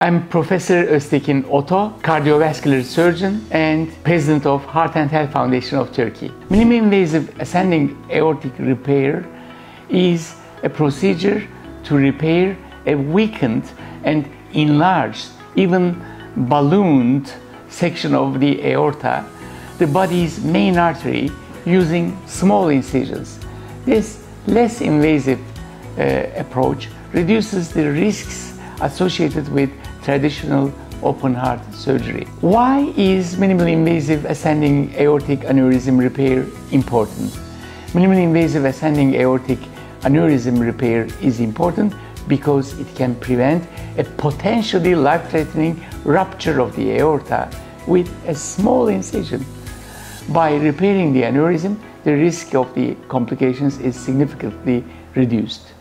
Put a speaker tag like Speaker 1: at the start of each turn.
Speaker 1: I'm Professor Öztekin Oto, cardiovascular surgeon and president of Heart and Health Foundation of Turkey. Minimally invasive ascending aortic repair is a procedure to repair a weakened and enlarged, even ballooned section of the aorta, the body's main artery, using small incisions. This less invasive uh, approach reduces the risks associated with traditional open heart surgery. Why is minimally invasive ascending aortic aneurysm repair important? Minimally invasive ascending aortic aneurysm repair is important because it can prevent a potentially life-threatening rupture of the aorta with a small incision. By repairing the aneurysm, the risk of the complications is significantly reduced.